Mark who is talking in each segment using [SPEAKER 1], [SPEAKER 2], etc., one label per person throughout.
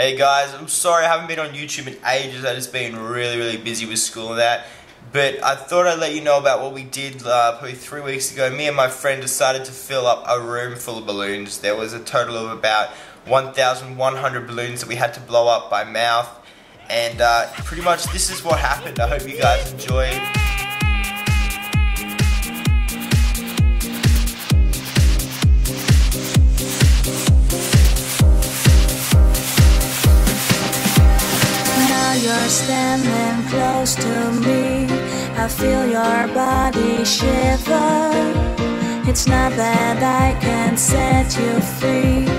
[SPEAKER 1] Hey guys, I'm sorry I haven't been on YouTube in ages. I've just been really, really busy with school and that. But I thought I'd let you know about what we did uh, probably three weeks ago. Me and my friend decided to fill up a room full of balloons. There was a total of about 1,100 balloons that we had to blow up by mouth. And uh, pretty much this is what happened. I hope you guys enjoy.
[SPEAKER 2] Standing close to me. I feel your body shiver. It's not that I can set you free.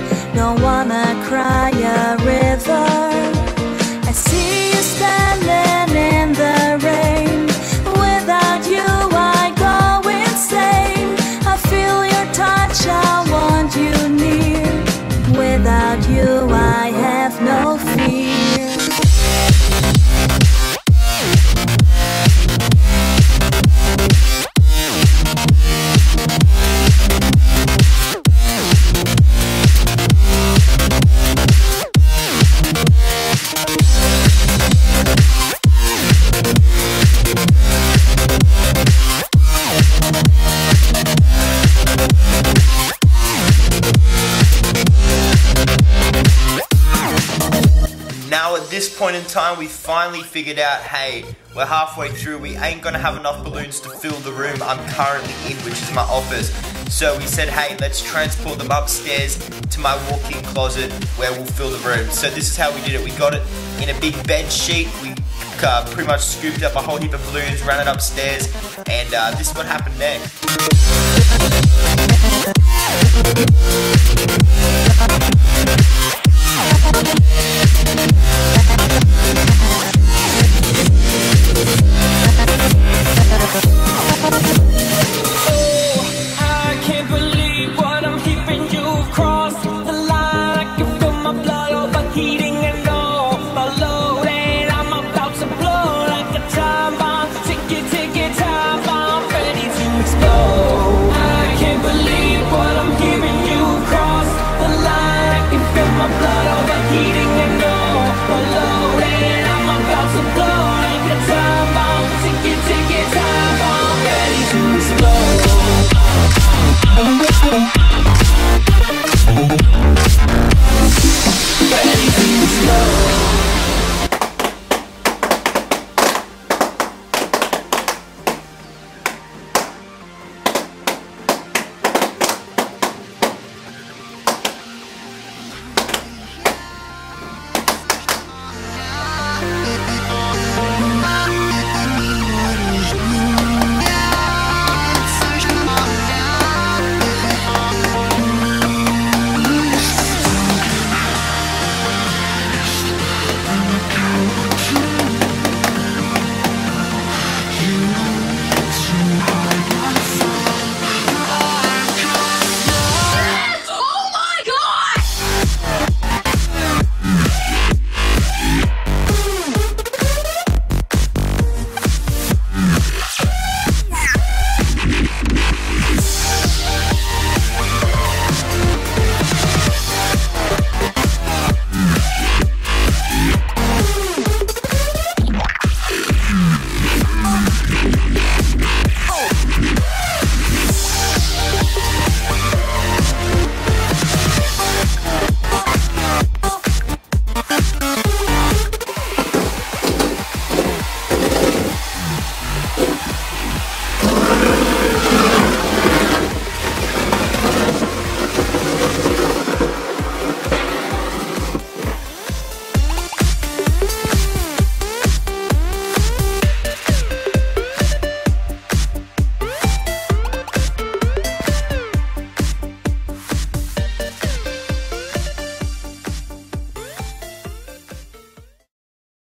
[SPEAKER 1] This point in time, we finally figured out, hey, we're halfway through. We ain't gonna have enough balloons to fill the room I'm currently in, which is my office. So we said, hey, let's transport them upstairs to my walk-in closet where we'll fill the room. So this is how we did it. We got it in a big bed sheet. We uh, pretty much scooped up a whole heap of balloons, ran it upstairs, and uh, this is what happened next.